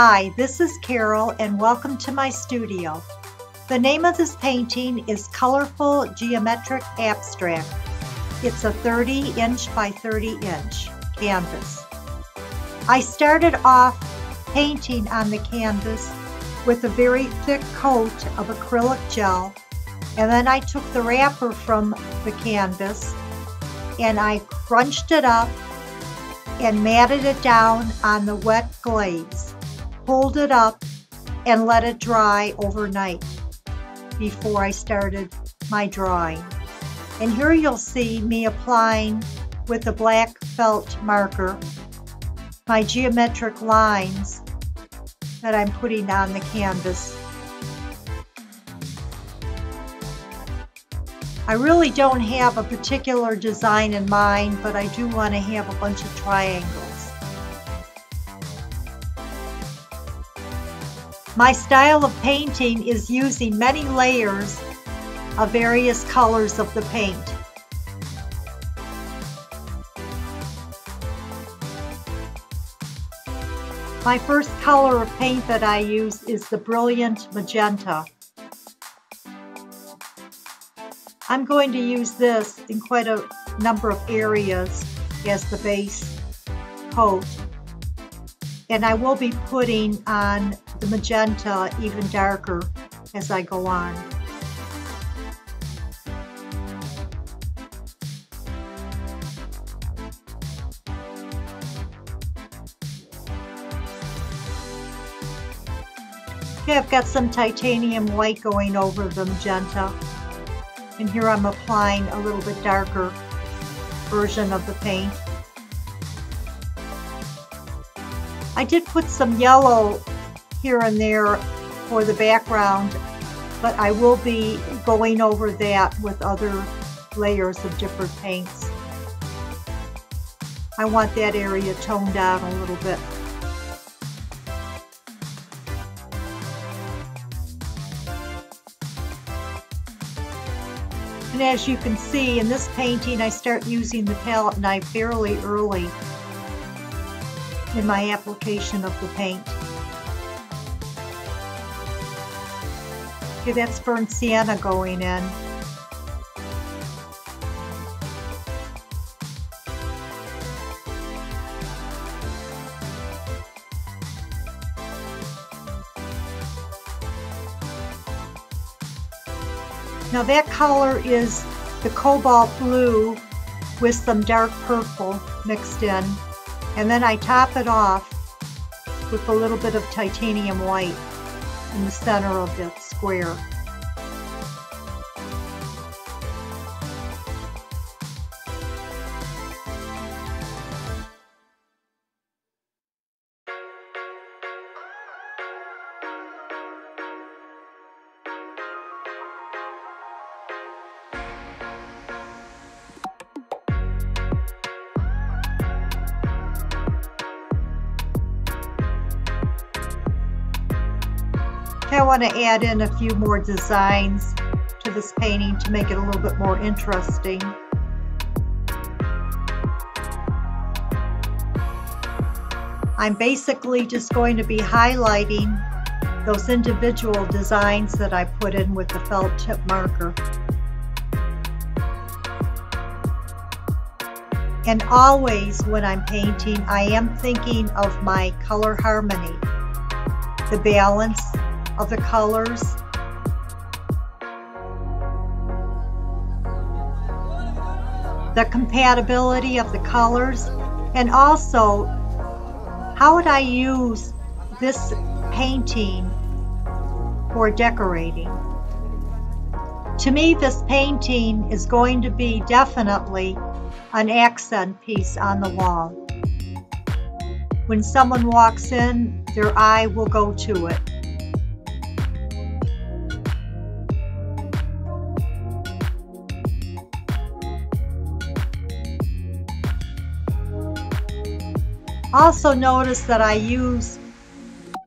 Hi, this is Carole and welcome to my studio. The name of this painting is Colorful Geometric Abstract. It's a 30 inch by 30 inch canvas. I started off painting on the canvas with a very thick coat of acrylic gel and then I took the wrapper from the canvas and I crunched it up and matted it down on the wet glaze, pulled it up and let it dry overnight before I started my drawing. And here you'll see me applying with a black felt marker my geometric lines that I'm putting on the canvas. I really don't have a particular design in mind, but I do want to have a bunch of triangles. My style of painting is using many layers of various colors of the paint. My first color of paint that I use is the Brilliant Magenta. I'm going to use this in quite a number of areas as the base coat. And I will be putting on the magenta even darker as I go on. Okay, I've got some titanium white going over the magenta. And here I'm applying a little bit darker version of the paint. I did put some yellow here and there for the background, but I will be going over that with other layers of different paints. I want that area toned down a little bit. And as you can see in this painting, I start using the palette knife fairly early in my application of the paint. That's burnt sienna going in. Now that color is the cobalt blue with some dark purple mixed in. And then I top it off with a little bit of titanium white in the center of the square. I want to add in a few more designs to this painting to make it a little bit more interesting. I'm basically just going to be highlighting those individual designs that I put in with the felt tip marker. And always when I'm painting, I am thinking of my color harmony, the balance of the colors. The compatibility of the colors and also how would I use this painting for decorating. To me, this painting is going to be definitely an accent piece on the wall. When someone walks in, their eye will go to it. Also notice that I use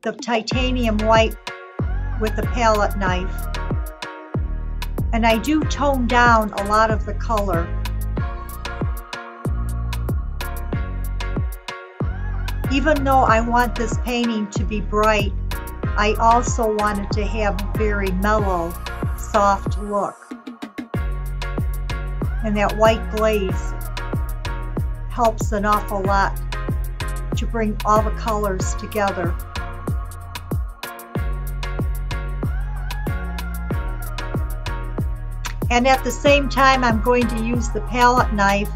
the titanium white with the palette knife. And I do tone down a lot of the color. Even though I want this painting to be bright, I also want it to have a very mellow, soft look. And that white glaze helps an awful lot to bring all the colors together. And at the same time, I'm going to use the palette knife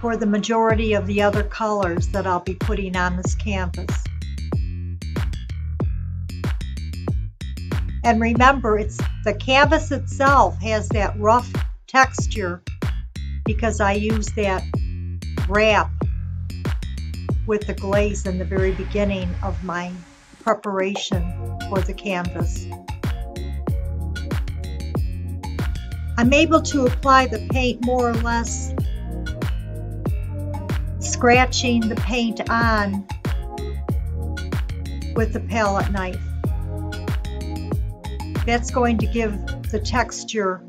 for the majority of the other colors that I'll be putting on this canvas. And remember, it's the canvas itself has that rough texture because I use that wrap with the glaze in the very beginning of my preparation for the canvas. I'm able to apply the paint more or less scratching the paint on with the palette knife. That's going to give the texture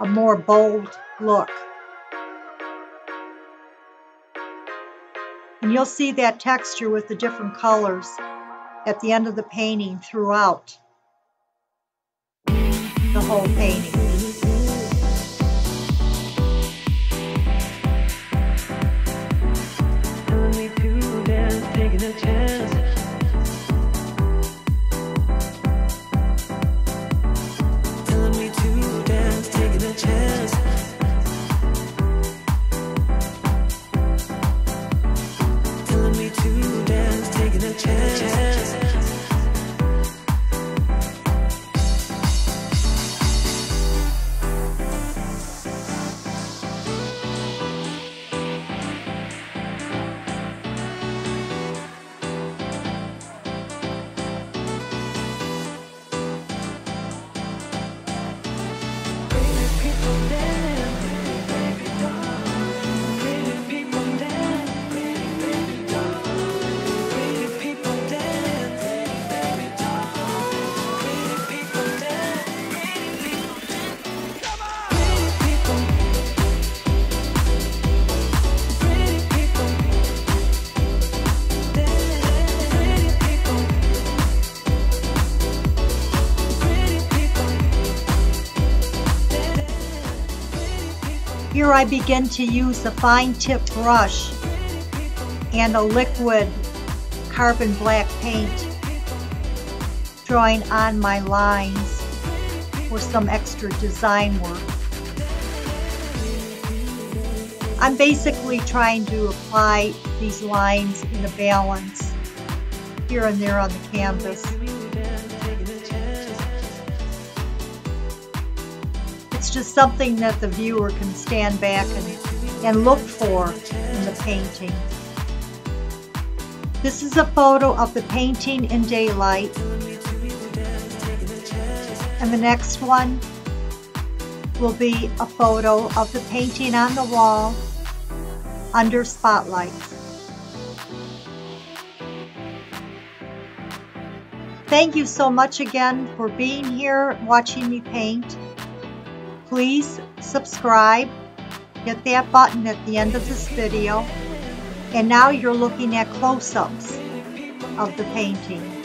a more bold look. And you'll see that texture with the different colors at the end of the painting throughout the whole painting. Here I begin to use a fine tip brush and a liquid carbon black paint drawing on my lines for some extra design work. I'm basically trying to apply these lines in a balance here and there on the canvas. Just something that the viewer can stand back and, and look for in the painting. This is a photo of the painting in daylight. And the next one will be a photo of the painting on the wall under spotlight. Thank you so much again for being here watching me paint. Please subscribe, hit that button at the end of this video, and now you're looking at close-ups of the painting.